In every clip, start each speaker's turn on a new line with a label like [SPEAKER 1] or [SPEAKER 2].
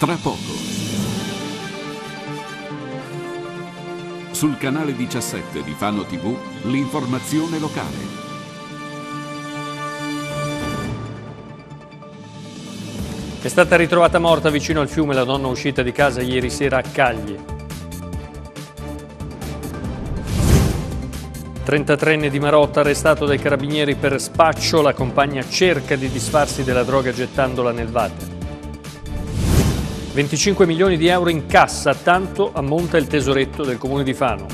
[SPEAKER 1] tra poco. Sul canale 17 di Fano TV, l'informazione locale.
[SPEAKER 2] È stata ritrovata morta vicino al fiume la donna uscita di casa ieri sera a Cagli. 33enne di Marotta arrestato dai carabinieri per spaccio, la compagna cerca di disfarsi della droga gettandola nel water. 25 milioni di euro in cassa, tanto ammonta il tesoretto del comune di Fano.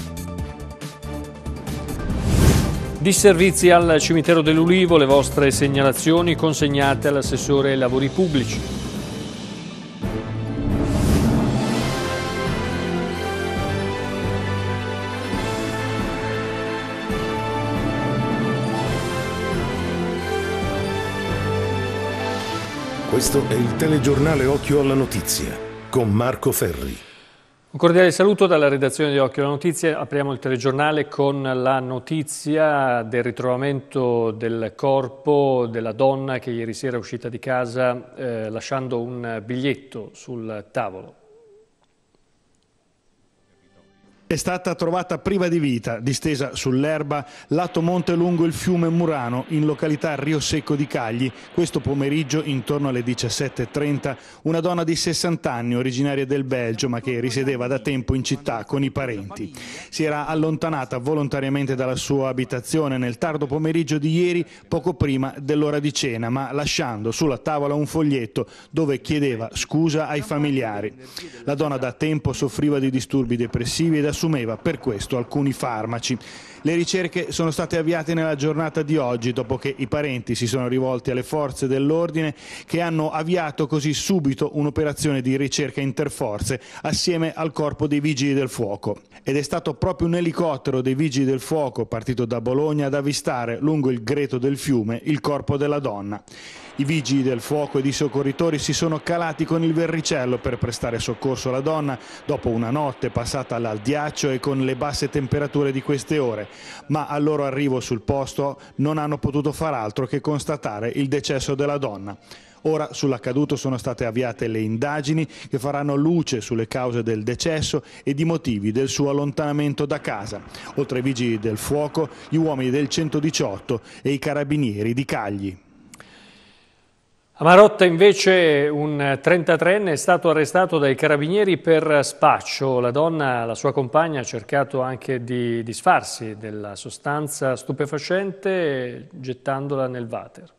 [SPEAKER 2] Disservizi al cimitero dell'Ulivo, le vostre segnalazioni consegnate all'assessore ai lavori pubblici.
[SPEAKER 3] Questo è il telegiornale Occhio alla Notizia con Marco Ferri.
[SPEAKER 2] Un cordiale saluto dalla redazione di Occhio alla Notizia. Apriamo il telegiornale con la notizia del ritrovamento del corpo della donna che ieri sera è uscita di casa eh, lasciando un biglietto sul tavolo.
[SPEAKER 4] È stata trovata priva di vita, distesa sull'erba, lato monte lungo il fiume Murano, in località Rio Secco di Cagli. Questo pomeriggio, intorno alle 17.30, una donna di 60 anni, originaria del Belgio, ma che risiedeva da tempo in città con i parenti. Si era allontanata volontariamente dalla sua abitazione nel tardo pomeriggio di ieri, poco prima dell'ora di cena, ma lasciando sulla tavola un foglietto dove chiedeva scusa ai familiari. La donna da tempo soffriva di disturbi depressivi e da assumeva per questo alcuni farmaci. Le ricerche sono state avviate nella giornata di oggi dopo che i parenti si sono rivolti alle forze dell'ordine che hanno avviato così subito un'operazione di ricerca interforze assieme al corpo dei vigili del fuoco. Ed è stato proprio un elicottero dei vigili del fuoco partito da Bologna ad avvistare lungo il greto del fiume il corpo della donna. I vigili del fuoco ed i soccorritori si sono calati con il verricello per prestare soccorso alla donna dopo una notte passata al ghiaccio e con le basse temperature di queste ore, ma al loro arrivo sul posto non hanno potuto far altro che constatare il decesso della donna. Ora sull'accaduto sono state avviate le indagini che faranno luce sulle cause del decesso ed i motivi del suo allontanamento da casa. Oltre ai vigili del fuoco, gli uomini del 118 e i carabinieri di Cagli.
[SPEAKER 2] A Marotta invece un 33enne è stato arrestato dai carabinieri per spaccio. La donna, la sua compagna, ha cercato anche di disfarsi della sostanza stupefacente gettandola nel water.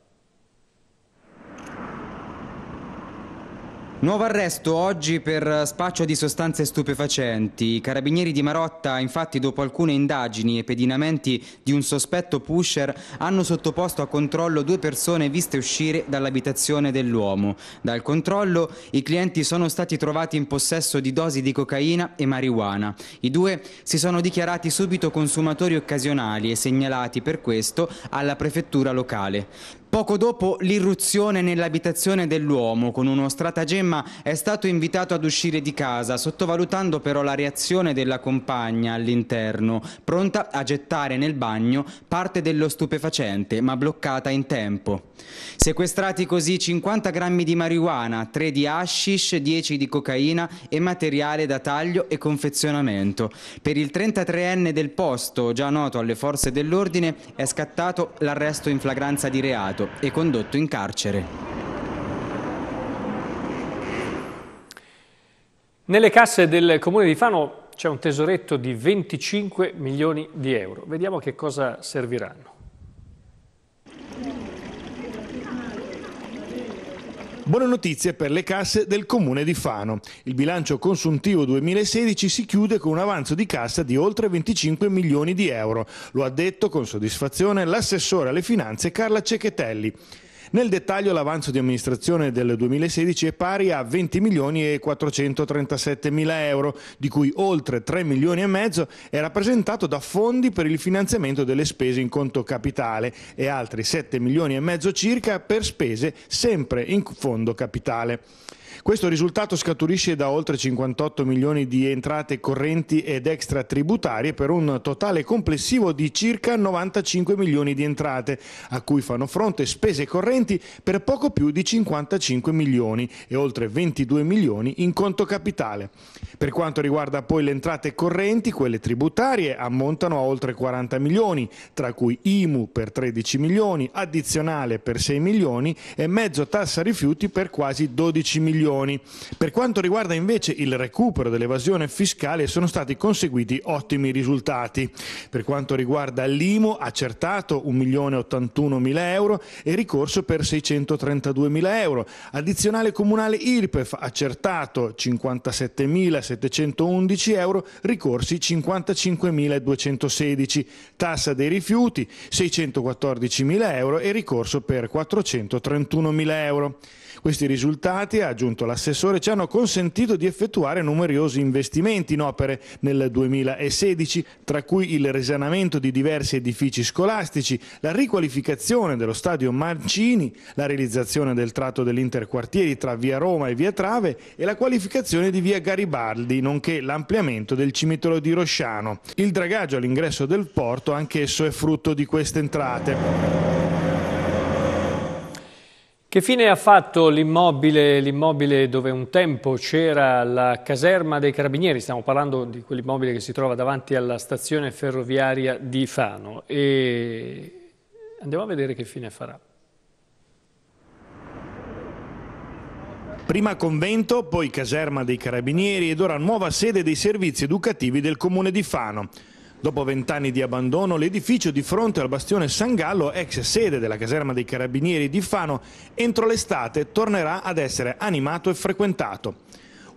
[SPEAKER 5] Nuovo arresto oggi per spaccio di sostanze stupefacenti. I carabinieri di Marotta, infatti, dopo alcune indagini e pedinamenti di un sospetto pusher, hanno sottoposto a controllo due persone viste uscire dall'abitazione dell'uomo. Dal controllo i clienti sono stati trovati in possesso di dosi di cocaina e marijuana. I due si sono dichiarati subito consumatori occasionali e segnalati per questo alla prefettura locale. Poco dopo l'irruzione nell'abitazione dell'uomo con uno stratagemma è stato invitato ad uscire di casa, sottovalutando però la reazione della compagna all'interno, pronta a gettare nel bagno parte dello stupefacente, ma bloccata in tempo. Sequestrati così 50 grammi di marijuana, 3 di hashish, 10 di cocaina e materiale da taglio e confezionamento. Per il 33enne del posto, già noto alle forze dell'ordine, è scattato l'arresto in flagranza di reato e condotto in carcere.
[SPEAKER 2] Nelle casse del comune di Fano c'è un tesoretto di 25 milioni di euro. Vediamo che cosa serviranno.
[SPEAKER 4] Buone notizie per le casse del comune di Fano. Il bilancio consuntivo 2016 si chiude con un avanzo di cassa di oltre 25 milioni di euro. Lo ha detto con soddisfazione l'assessore alle finanze Carla Cechetelli. Nel dettaglio l'avanzo di amministrazione del 2016 è pari a 20 milioni e 437 mila euro, di cui oltre 3 milioni e mezzo è rappresentato da fondi per il finanziamento delle spese in conto capitale e altri 7 milioni e mezzo circa per spese sempre in fondo capitale. Questo risultato scaturisce da oltre 58 milioni di entrate correnti ed extratributarie per un totale complessivo di circa 95 milioni di entrate, a cui fanno fronte spese correnti per poco più di 55 milioni e oltre 22 milioni in conto capitale. Per quanto riguarda poi le entrate correnti, quelle tributarie ammontano a oltre 40 milioni, tra cui IMU per 13 milioni, addizionale per 6 milioni e mezzo tassa rifiuti per quasi 12 milioni. Per quanto riguarda invece il recupero dell'evasione fiscale sono stati conseguiti ottimi risultati. Per quanto riguarda l'IMU accertato 1 milione 81 mila euro e ricorso per 632 mila euro, addizionale comunale IRPEF accertato 57 mila 711 euro, ricorsi 55.216, tassa dei rifiuti 614.000 euro e ricorso per 431.000 euro. Questi risultati, ha aggiunto l'assessore, ci hanno consentito di effettuare numerosi investimenti in opere nel 2016, tra cui il risanamento di diversi edifici scolastici, la riqualificazione dello stadio Mancini, la realizzazione del tratto dell'interquartieri tra via Roma e via Trave e la qualificazione di via Garibaldi, nonché l'ampliamento del cimitero di Rosciano. Il dragaggio all'ingresso del porto anch'esso è frutto di queste entrate.
[SPEAKER 2] Che fine ha fatto l'immobile, dove un tempo c'era la caserma dei Carabinieri? Stiamo parlando di quell'immobile che si trova davanti alla stazione ferroviaria di Fano e andiamo a vedere che fine farà.
[SPEAKER 4] Prima convento, poi caserma dei Carabinieri ed ora nuova sede dei servizi educativi del comune di Fano. Dopo vent'anni di abbandono, l'edificio di fronte al bastione San Gallo, ex sede della caserma dei Carabinieri di Fano, entro l'estate tornerà ad essere animato e frequentato.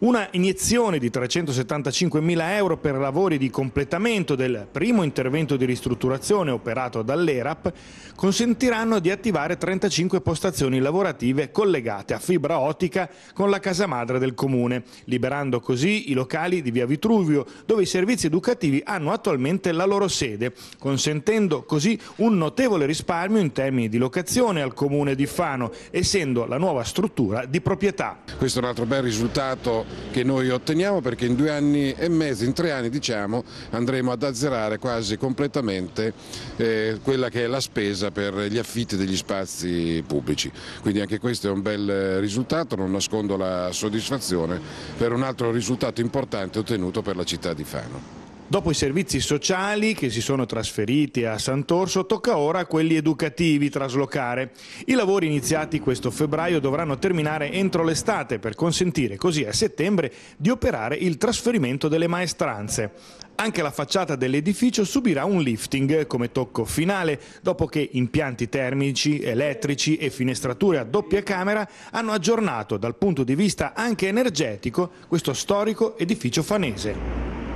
[SPEAKER 4] Una iniezione di 375 mila euro per lavori di completamento del primo intervento di ristrutturazione operato dall'ERAP consentiranno di attivare 35 postazioni lavorative collegate a fibra ottica con la casa madre del comune, liberando così i locali di via Vitruvio dove i servizi educativi hanno attualmente la loro sede, consentendo così un notevole risparmio in termini di locazione al comune di Fano, essendo la nuova struttura di proprietà.
[SPEAKER 6] Questo è un altro bel risultato che noi otteniamo perché in due anni e mezzo, in tre anni diciamo, andremo ad azzerare quasi completamente eh, quella che è la spesa per gli affitti degli spazi pubblici. Quindi anche questo è un bel risultato, non nascondo la soddisfazione per un altro risultato importante ottenuto per la città di Fano.
[SPEAKER 4] Dopo i servizi sociali che si sono trasferiti a Sant'Orso, tocca ora quelli educativi traslocare. I lavori iniziati questo febbraio dovranno terminare entro l'estate per consentire così a settembre di operare il trasferimento delle maestranze. Anche la facciata dell'edificio subirà un lifting come tocco finale, dopo che impianti termici, elettrici e finestrature a doppia camera hanno aggiornato dal punto di vista anche energetico questo storico edificio fanese.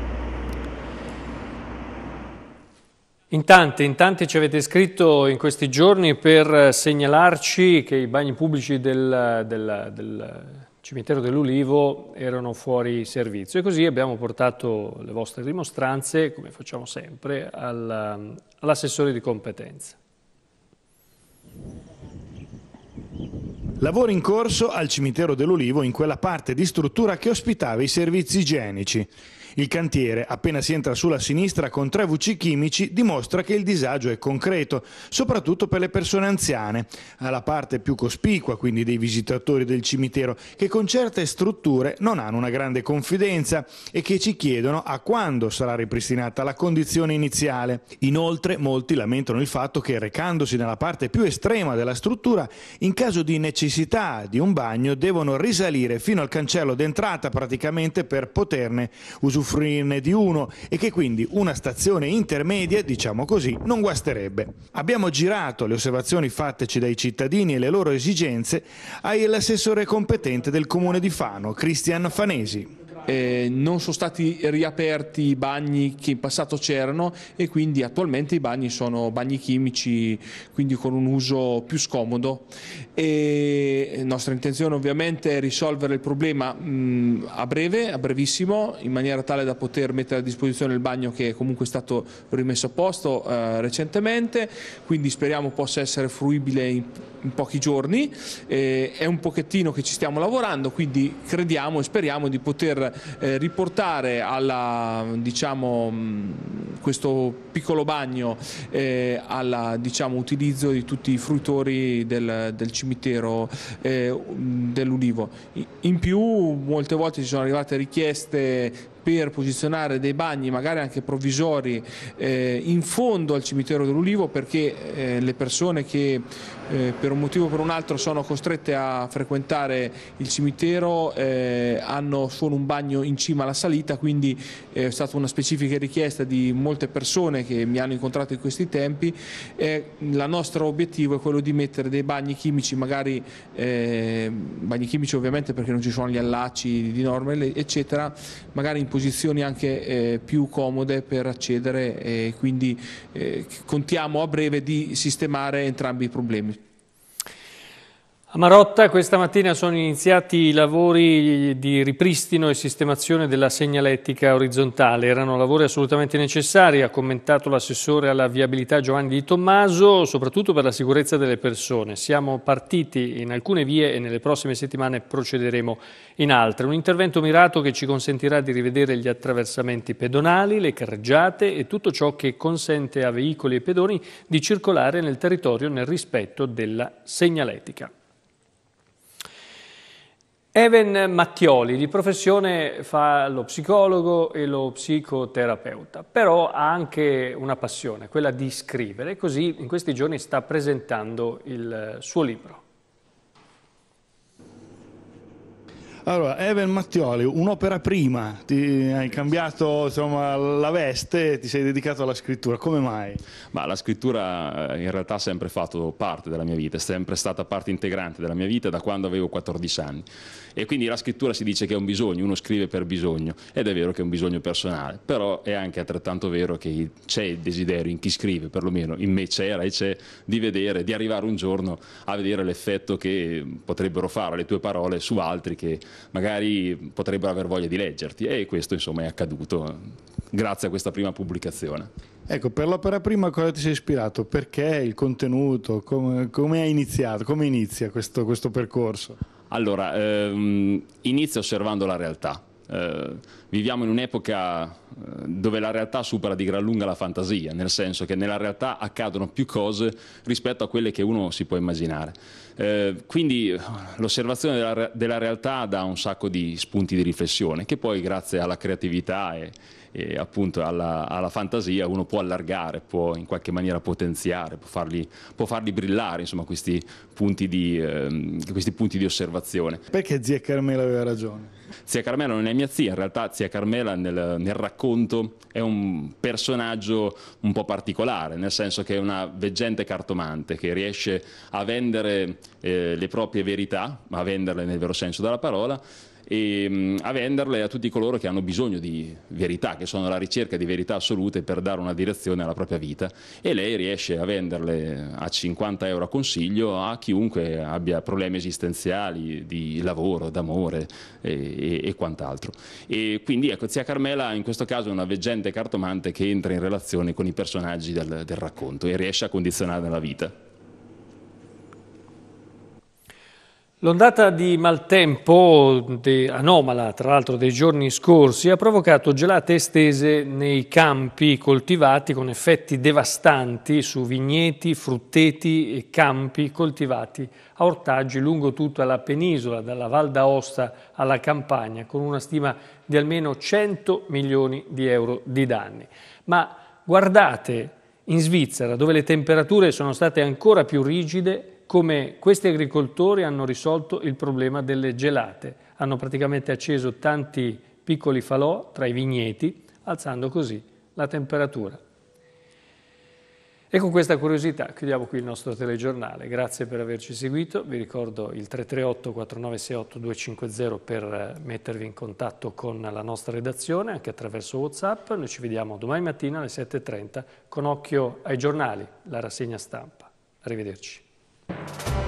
[SPEAKER 2] In tanti, in tanti ci avete scritto in questi giorni per segnalarci che i bagni pubblici del, del, del cimitero dell'Ulivo erano fuori servizio e così abbiamo portato le vostre dimostranze, come facciamo sempre, all'assessore di competenza.
[SPEAKER 4] Lavoro in corso al cimitero dell'Ulivo in quella parte di struttura che ospitava i servizi igienici. Il cantiere, appena si entra sulla sinistra con tre VC chimici, dimostra che il disagio è concreto, soprattutto per le persone anziane, alla parte più cospicua quindi dei visitatori del cimitero, che con certe strutture non hanno una grande confidenza e che ci chiedono a quando sarà ripristinata la condizione iniziale. Inoltre molti lamentano il fatto che recandosi nella parte più estrema della struttura, in caso di necessità di un bagno devono risalire fino al cancello d'entrata praticamente per poterne usufruire usufruirne di uno e che quindi una stazione intermedia, diciamo così, non guasterebbe. Abbiamo girato le osservazioni fatteci dai cittadini e le loro esigenze all'assessore competente del comune di Fano, Cristian Fanesi
[SPEAKER 7] eh, non sono stati riaperti i bagni che in passato c'erano e quindi attualmente i bagni sono bagni chimici, quindi con un uso più scomodo. E nostra intenzione ovviamente è risolvere il problema mh, a breve, a brevissimo, in maniera tale da poter mettere a disposizione il bagno che comunque è stato rimesso a posto eh, recentemente, quindi speriamo possa essere fruibile in, in pochi giorni. Eh, è un pochettino che ci stiamo lavorando, quindi crediamo e speriamo di poter eh, riportare alla, diciamo, questo piccolo bagno eh, al diciamo, utilizzo di tutti i fruttori del, del cimitero eh, dell'Ulivo. In più molte volte ci sono arrivate richieste per posizionare dei bagni magari anche provvisori eh, in fondo al cimitero dell'Ulivo perché eh, le persone che eh, per un motivo o per un altro sono costrette a frequentare il cimitero eh, hanno solo un bagno in cima alla salita quindi è stata una specifica richiesta di molte persone che mi hanno incontrato in questi tempi e il nostro obiettivo è quello di mettere dei bagni chimici magari eh, bagni chimici ovviamente perché non ci sono gli allacci di norme eccetera magari in posizioni anche eh, più comode per accedere e quindi eh, contiamo a breve di sistemare entrambi i problemi.
[SPEAKER 2] A Marotta questa mattina sono iniziati i lavori di ripristino e sistemazione della segnaletica orizzontale. Erano lavori assolutamente necessari, ha commentato l'assessore alla viabilità Giovanni Di Tommaso, soprattutto per la sicurezza delle persone. Siamo partiti in alcune vie e nelle prossime settimane procederemo in altre. Un intervento mirato che ci consentirà di rivedere gli attraversamenti pedonali, le carreggiate e tutto ciò che consente a veicoli e pedoni di circolare nel territorio nel rispetto della segnaletica. Even Mattioli di professione fa lo psicologo e lo psicoterapeuta, però ha anche una passione, quella di scrivere, così in questi giorni sta presentando il suo libro.
[SPEAKER 4] Allora, Even Mattioli, un'opera prima, ti hai cambiato insomma, la veste, ti sei dedicato alla scrittura, come mai?
[SPEAKER 8] Ma la scrittura eh, in realtà ha sempre fatto parte della mia vita, è sempre stata parte integrante della mia vita da quando avevo 14 anni. E quindi la scrittura si dice che è un bisogno, uno scrive per bisogno, ed è vero che è un bisogno personale, però è anche altrettanto vero che c'è il desiderio in chi scrive, perlomeno in me c'era e c'è, di vedere, di arrivare un giorno a vedere l'effetto che potrebbero fare le tue parole su altri che magari potrebbero aver voglia di leggerti e questo insomma è accaduto grazie a questa prima pubblicazione.
[SPEAKER 4] Ecco, per l'opera prima cosa ti sei ispirato? Perché il contenuto? Come, come hai iniziato? Come inizia questo, questo percorso?
[SPEAKER 8] Allora, ehm, inizia osservando la realtà. Eh, viviamo in un'epoca eh, dove la realtà supera di gran lunga la fantasia, nel senso che nella realtà accadono più cose rispetto a quelle che uno si può immaginare. Eh, quindi l'osservazione della, della, realtà dà un sacco di spunti di riflessione che poi grazie alla creatività e, e appunto alla, alla, fantasia uno può allargare, può in qualche maniera potenziare, può farli, può farli brillare insomma, questi, punti di, eh, questi punti di osservazione.
[SPEAKER 4] Perché zia Carmela aveva ragione?
[SPEAKER 8] Zia Carmela non è mia zia, in realtà zia Carmela nel, nel, racconto è un personaggio un po' particolare, nel senso che è una veggente cartomante che riesce a vendere eh, le proprie verità, a venderle nel vero senso della parola, e mm, a venderle a tutti coloro che hanno bisogno di verità, che sono alla ricerca di verità assolute per dare una direzione alla propria vita e lei riesce a venderle a 50 euro a consiglio a chiunque abbia problemi esistenziali di lavoro, d'amore e, e, e quant'altro. E quindi ecco, zia Carmela in questo caso è una veggente cartomante che entra in relazione con i personaggi del, del racconto e riesce a condizionarne la vita.
[SPEAKER 2] L'ondata di maltempo, anomala tra l'altro dei giorni scorsi, ha provocato gelate estese nei campi coltivati con effetti devastanti su vigneti, frutteti e campi coltivati a ortaggi lungo tutta la penisola, dalla Val d'Aosta alla Campania, con una stima di almeno 100 milioni di euro di danni. Ma guardate in Svizzera, dove le temperature sono state ancora più rigide, come questi agricoltori hanno risolto il problema delle gelate. Hanno praticamente acceso tanti piccoli falò tra i vigneti, alzando così la temperatura. E con questa curiosità chiudiamo qui il nostro telegiornale. Grazie per averci seguito. Vi ricordo il 338 4968 250 per mettervi in contatto con la nostra redazione anche attraverso WhatsApp. Noi ci vediamo domani mattina alle 7.30 con occhio ai giornali, la rassegna stampa. Arrivederci. Thank you